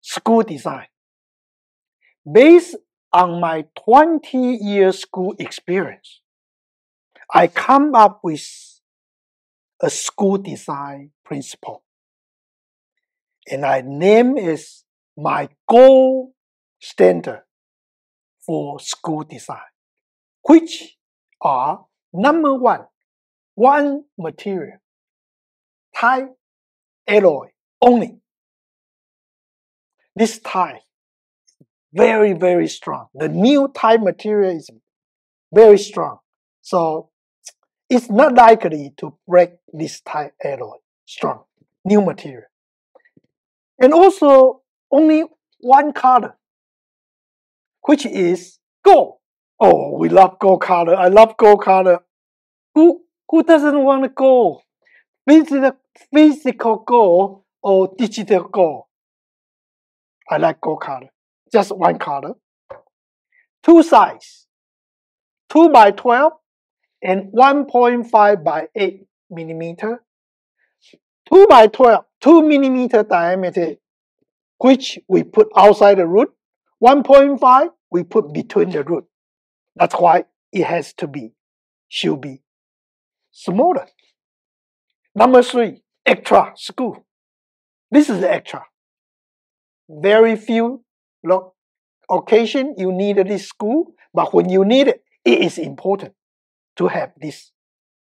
screw design. Based on my 20 year screw experience, I come up with a screw design principle. And I name is my gold standard for screw design, which are number one, one material, Ti alloy only. This Ti, very, very strong. The new Ti material is very strong. So it's not likely to break this Ti alloy strong, new material. And also only one color, which is gold. Oh, we love gold color. I love gold color. Who who doesn't want gold? Physical, physical gold or digital gold? I like gold color. Just one color. Two size. 2 by 12 and 1.5 by 8 millimeter. 2 by 12, 2 millimeter diameter, which we put outside the root. 1.5 we put between the root. That's why it has to be, should be smaller. Number three, extra screw. This is the extra. Very few look, occasion you need this screw, but when you need it, it is important to have this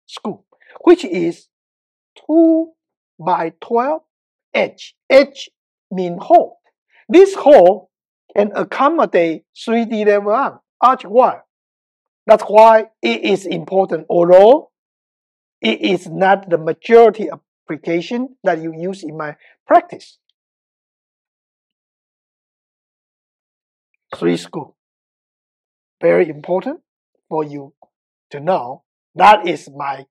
screw, which is 2 by 12 H. H mean hole. This hole can accommodate 3D level arm, arch wire. That's why it is important, although it is not the majority application that you use in my practice. Three screw. Very important for you to know. That is my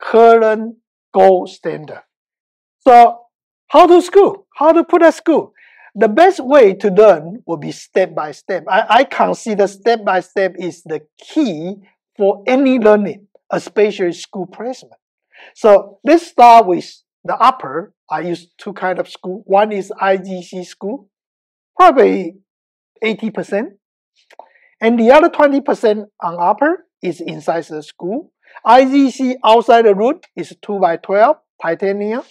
current gold standard. So how to screw? How to put a screw? The best way to learn will be step by step. I, I consider step by step is the key for any learning, especially screw placement. So let's start with the upper. I use two kind of screw. One is IZC screw. probably 80%. And the other 20% on upper is incisor screw. IZC outside the root is 2 by 12 titanium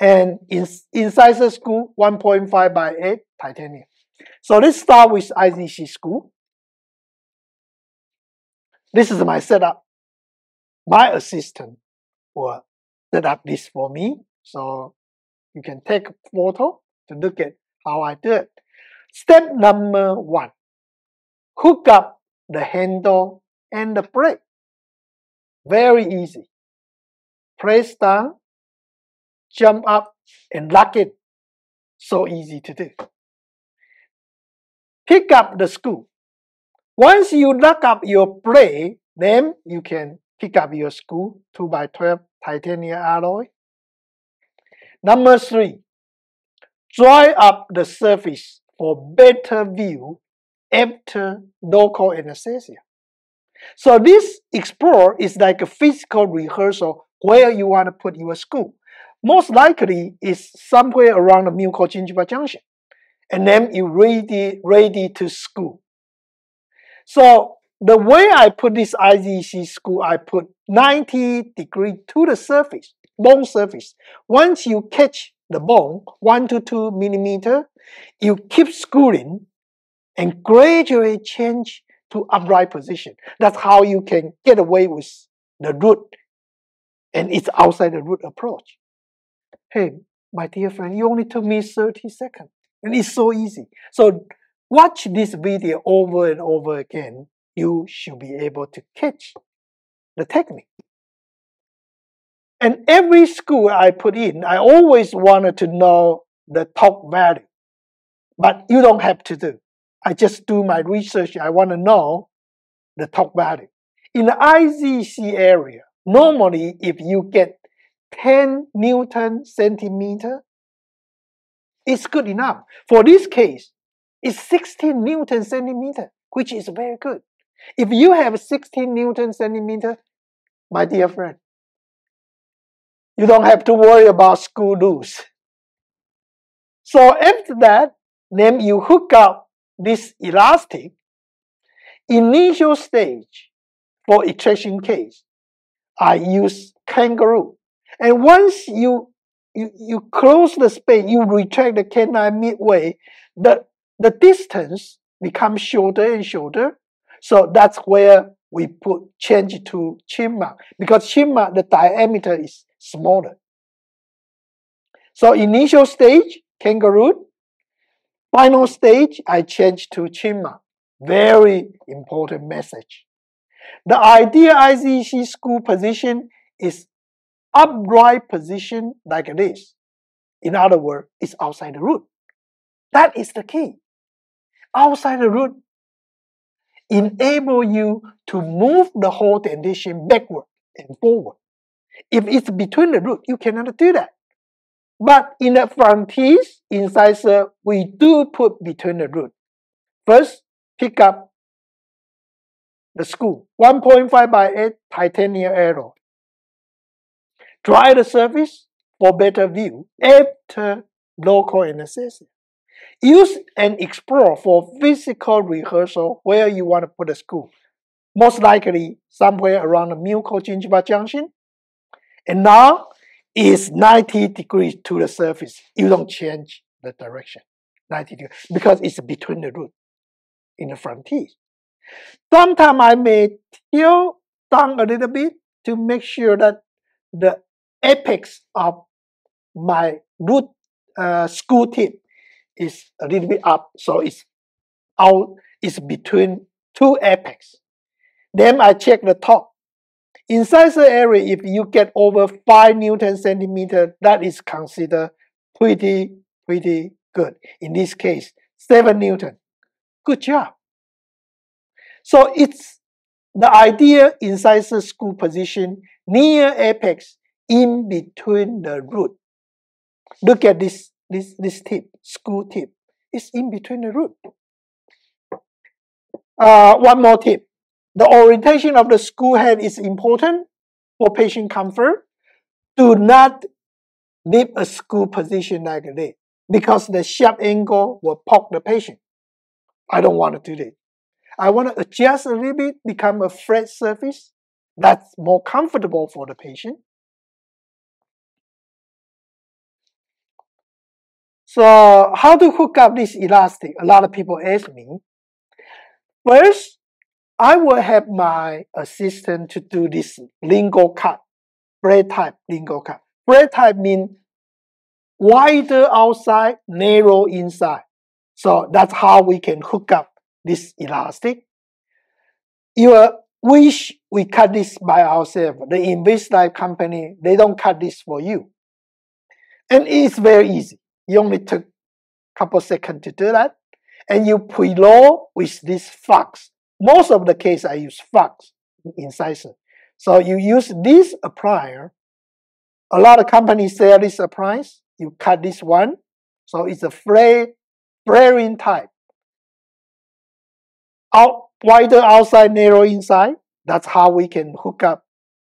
and in, incisor screw 1.5 by 8 titanium. So let's start with IZC screw. This is my setup. My assistant will set up this for me. So you can take a photo to look at how I do it. Step number one, hook up the handle and the brake. Very easy. Press down, jump up, and lock it. So easy to do. Pick up the screw. Once you lock up your brake, then you can pick up your screw 2 by 12 titanium alloy. Number three, dry up the surface for better view after local anesthesia. So this explore is like a physical rehearsal where you want to put your screw. Most likely is somewhere around the mucogingival junction. And then you ready, ready to screw. So the way I put this IZC screw, I put 90 degree to the surface, bone surface. Once you catch the bone, one to two millimeter, you keep screwing and gradually change to upright position. That's how you can get away with the root. And it's outside the root approach. Hey, my dear friend, you only took me 30 seconds. And it's so easy. So watch this video over and over again. You should be able to catch the technique. And every screw I put in, I always wanted to know the torque value. But you don't have to do. I just do my research. I want to know the torque value. In the IZC area, normally if you get 10 Newton centimeter, it's good enough. For this case, it's 16 Newton centimeter, which is very good. If you have 16 Newton centimeter, my dear friend, you don't have to worry about screw loose. So after that, then you hook up this elastic. Initial stage for extraction case, I use kangaroo. And once you you, you close the space, you retract the canine midway, the, the distance becomes shorter and shorter. So that's where we put change to chipmunk because chipmunk the diameter is smaller. So initial stage, kangaroo. Final stage, I change to chipmunk. Very important message. The ideal IZC screw position is upright position like this. In other words, it's outside the root. That is the key. Outside the root enable you to move the whole dentition backward and forward. If it's between the root, you cannot do that. But in the front teeth incisor, we do put between the root. First, pick up the screw, 1.5 by 8 titanium arrow. Dry the surface for better view after local anesthesia. Use and explore for physical rehearsal where you want to put the screw. Most likely somewhere around the mucogingival junction. And now is 90 degrees to the surface. You don't change the direction. 90 degrees because it's between the root in the front teeth. Sometimes I may tilt down a little bit to make sure that the apex of my root uh, screw tip is a little bit up, so it's out, it's between two apex. Then I check the top. Incisor area, if you get over 5 Newton centimeter, that is considered pretty, pretty good. In this case, 7 Newton. Good job. So it's the ideal incisor screw position near apex in between the root. Look at this, this, this tip, screw tip. It's in between the root. Uh, one more tip. The orientation of the screw head is important for patient comfort. Do not leave a screw position like this because the sharp angle will poke the patient. I don't want to do that. I want to adjust a little bit, become a flat surface that's more comfortable for the patient. So how to hook up this elastic? A lot of people ask me. First, I will have my assistant to do this lingo cut, braid type lingo cut. Braid type means wider outside, narrow inside. So that's how we can hook up this elastic. You wish we cut this by ourselves. The Invisalign company, they don't cut this for you. And it's very easy. You only took a couple seconds to do that. And you preload with this fox. Most of the case I use fox incisor. So you use this applier. A lot of companies sell this applier. You cut this one. So it's a flare, flaring type. Out wider outside, narrow inside. That's how we can hook up,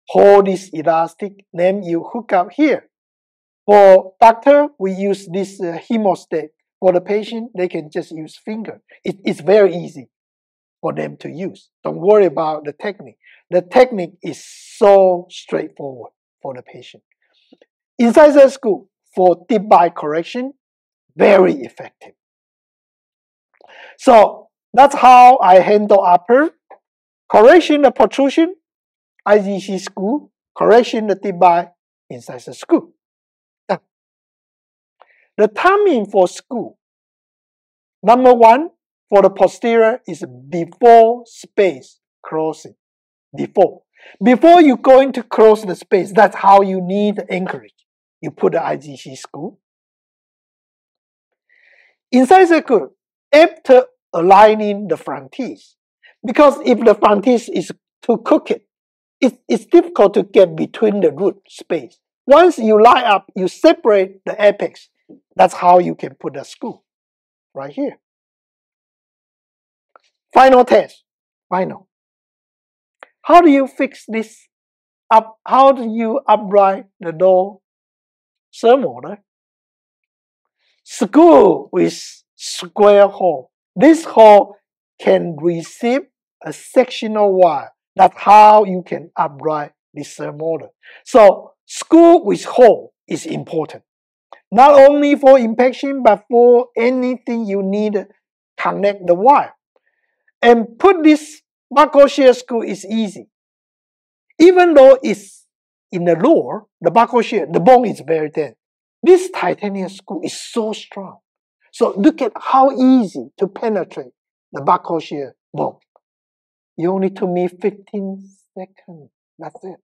hold this elastic. Then you hook up here. For doctor, we use this uh, hemostat. For the patient, they can just use finger. It, it's very easy for them to use. Don't worry about the technique. The technique is so straightforward for the patient. Incisor screw for deep bite correction, very effective. So that's how I handle upper. Correction the protrusion, IZC screw. Correction the deep bite incisor screw. The timing for screw, number one, for the posterior is before space closing. Before. Before you going to close the space, that's how you need the anchorage. You put the IZC screw. Incisor screw, after aligning the front teeth. Because if the front teeth is too crooked, it, it's difficult to get between the root space. Once you line up, you separate the apex that's how you can put the screw right here. Final test. Final. How do you fix this up? How do you upright the door sermolar? screw with square hole. This hole can receive a sectional wire. That's how you can upright this motor. So screw with hole is important. Not only for impaction, but for anything you need connect the wire. And put this shelf screw is easy. Even though it's in the lower, the buccal shelf, the bone is very thin. This titanium screw is so strong. So look at how easy to penetrate the buccal shelf bone. You only took me 15 seconds. That's it.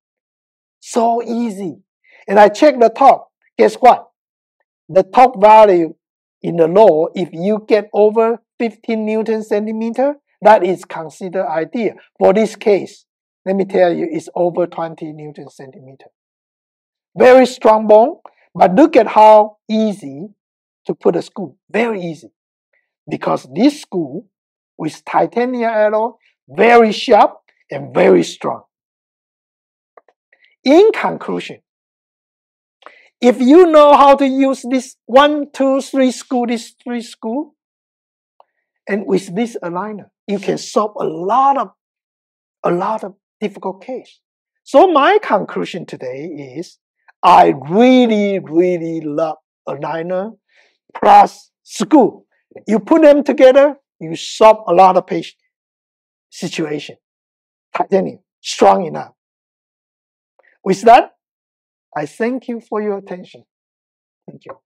So easy. And I check the top. Guess what? The top value in the law, if you get over 15 Newton centimeter, that is considered ideal. For this case, let me tell you, it's over 20 Newton centimeter. Very strong bone, but look at how easy to put a screw. Very easy. Because this screw with titanium alloy, very sharp and very strong. In conclusion, if you know how to use this one, two, three screw, this three screw, and with this aligner, you can solve a lot of a lot of difficult case. So my conclusion today is I really, really love aligner plus screw. You put them together, you solve a lot of patient situation. Titanium, strong enough. With that, I thank you for your attention. Thank you.